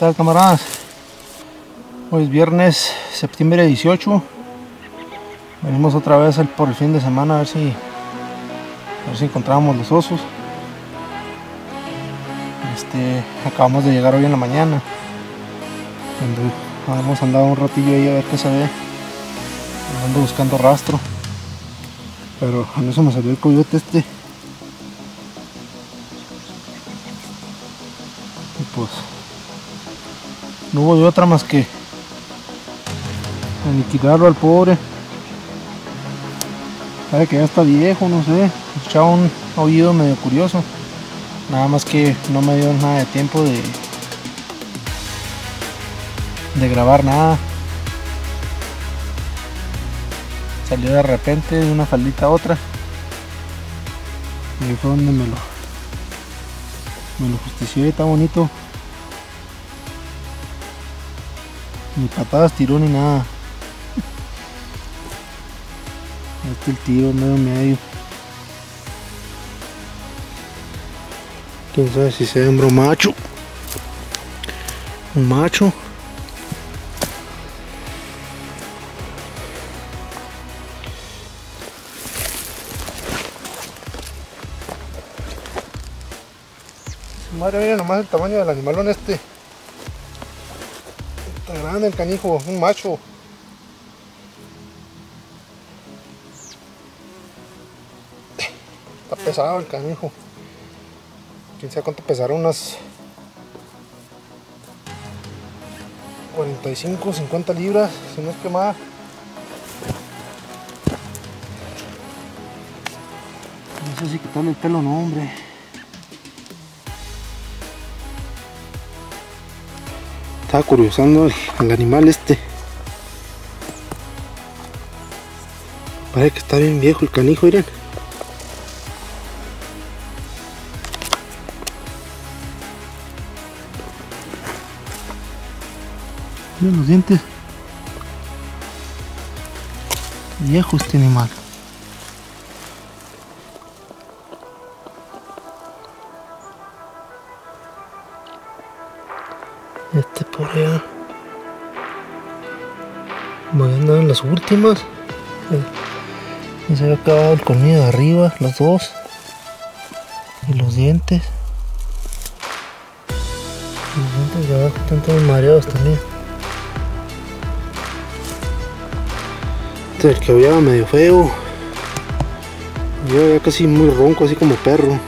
tal camaradas? Hoy es viernes, septiembre 18. Venimos otra vez por el fin de semana a ver si a si encontramos los osos. Este, acabamos de llegar hoy en la mañana. Hemos andado un ratillo ahí a ver qué se ve. Ando buscando rastro. Pero en eso me salió el coyote este. Y pues no hubo de otra más que aniquilarlo al pobre. Sabe que ya está viejo, no sé. Escuchaba un oído medio curioso. Nada más que no me dio nada de tiempo de de grabar nada. Salió de repente de una faldita a otra. Y fue donde me lo me lo justicié, está bonito. Ni patadas tiró ni nada. Este el tiro medio medio. Quién sabe si sea hembro macho. Un macho. Madre mía, nomás el tamaño del animalón este. Está grande el canijo, un macho. Está pesado el canijo. Quién sabe cuánto pesará, unas 45, 50 libras, si no es que más. No sé si quitarle el pelo, no, hombre. Estaba curiosando el animal este. Parece que está bien viejo el canijo, miren. Miren los dientes. Viejo este animal. Este por allá. Voy a andar en las últimas. Y se ha acabado el colmillo de arriba, los dos. Y los dientes. Los dientes de abajo están todos mareados también. Este es el que había medio feo. Yo ya casi muy ronco, así como perro.